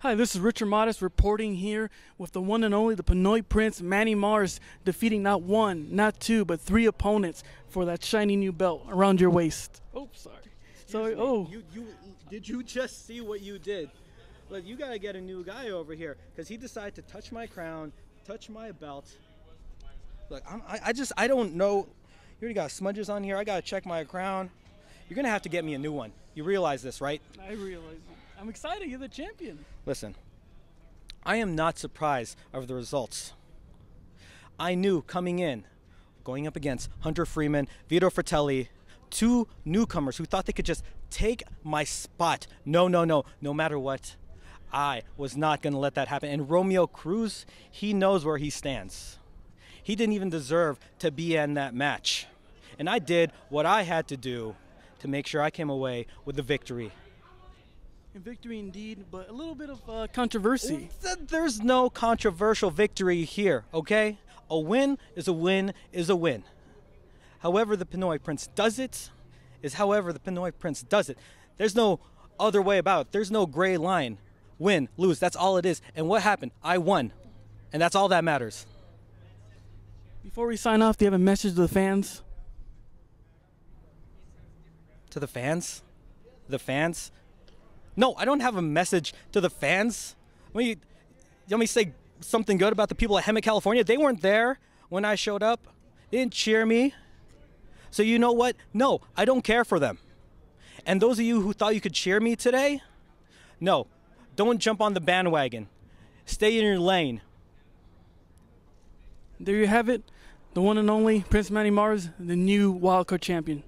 Hi, this is Richard Modest reporting here with the one and only, the Pinoy Prince, Manny Mars, defeating not one, not two, but three opponents for that shiny new belt around your waist. Oh, sorry. Sorry. Oh, You, you, did you just see what you did? Look, you gotta get a new guy over here because he decided to touch my crown, touch my belt. Look, I'm, I, I just, I don't know. You already got smudges on here. I gotta check my crown. You're gonna have to get me a new one. You realize this, right? I realize. it. I'm excited. You're the champion. Listen, I am not surprised of the results. I knew coming in, going up against Hunter Freeman, Vito Fratelli, two newcomers who thought they could just take my spot. No, no, no. No matter what, I was not going to let that happen. And Romeo Cruz, he knows where he stands. He didn't even deserve to be in that match. And I did what I had to do to make sure I came away with the victory. Victory indeed, but a little bit of uh, controversy. There's no controversial victory here, okay? A win is a win is a win. However, the Pinoy Prince does it is however the Pinoy Prince does it. There's no other way about it. There's no gray line. Win, lose, that's all it is. And what happened? I won. And that's all that matters. Before we sign off, do you have a message to the fans? To the fans? The fans? No, I don't have a message to the fans. Let me, let me say something good about the people at Hemet, California. They weren't there when I showed up. They didn't cheer me. So you know what? No, I don't care for them. And those of you who thought you could cheer me today, no, don't jump on the bandwagon. Stay in your lane. There you have it. The one and only Prince Manny Mars, the new wildcard champion.